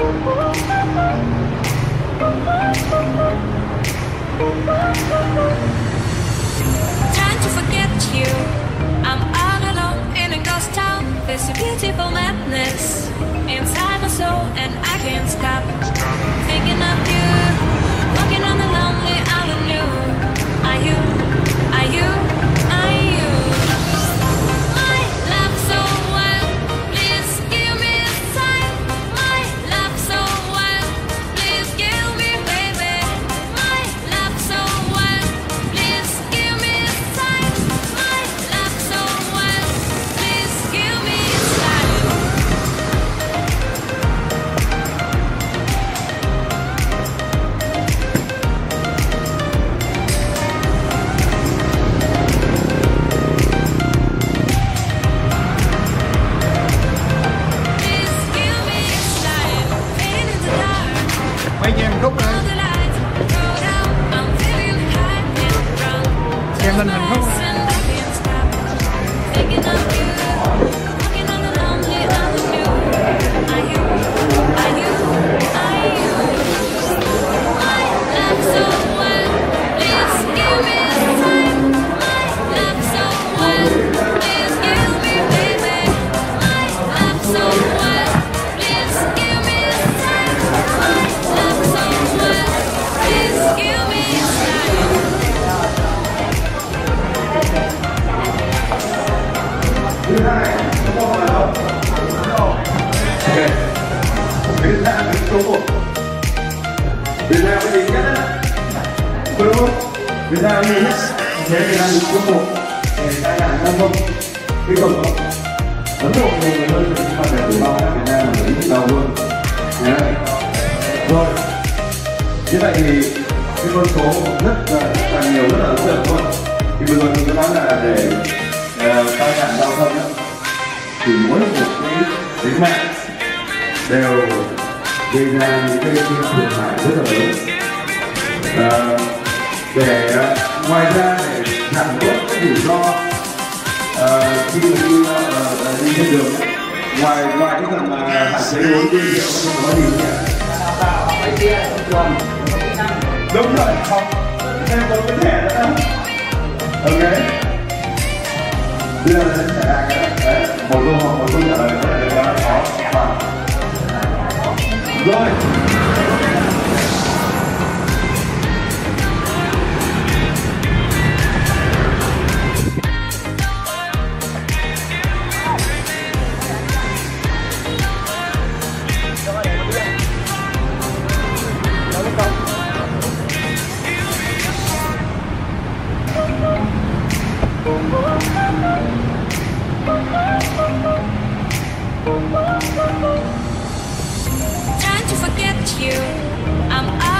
Trying to forget you. I'm all alone in a ghost town. There's a beautiful madness inside my soul, and I can't stop lần hàng không số 1 Việt Nam là gì nhất? Á Có đúng không? Việt Nam là gì nhất? Thế Việt Nam là số 1 Để tai nạn giao thông Cái cộng không? Ấn Độ nhiều người hơn nhưng mà để tử vong ở Việt Nam là ít đầu luôn. Nhớ Rồi. Như vậy thì cái con số rất là, rất là nhiều, rất là ấn tượng luôn. Thì vừa rồi mình có nói là để ờ, tai nạn giao thông á, thì mỗi một cái tính mạng đều gây ra những cái thiệt hại rất là lớn. À, để ờ, ngoài ra để giảm bớt cái rủi ro à, khi mà đi đi trên đường ấy, ngoài ngoài cái phần mà hạn chế uống bia rượu không có gì nữa. Đúng rồi. Không em có cái thẻ nữa ok. Bây giờ sẽ trả lại cái một câu hỏi một câu trả lời có thể là khó rồi. Trying to forget you. I'm all